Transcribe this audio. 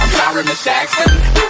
I'm sorry, Miss Jackson.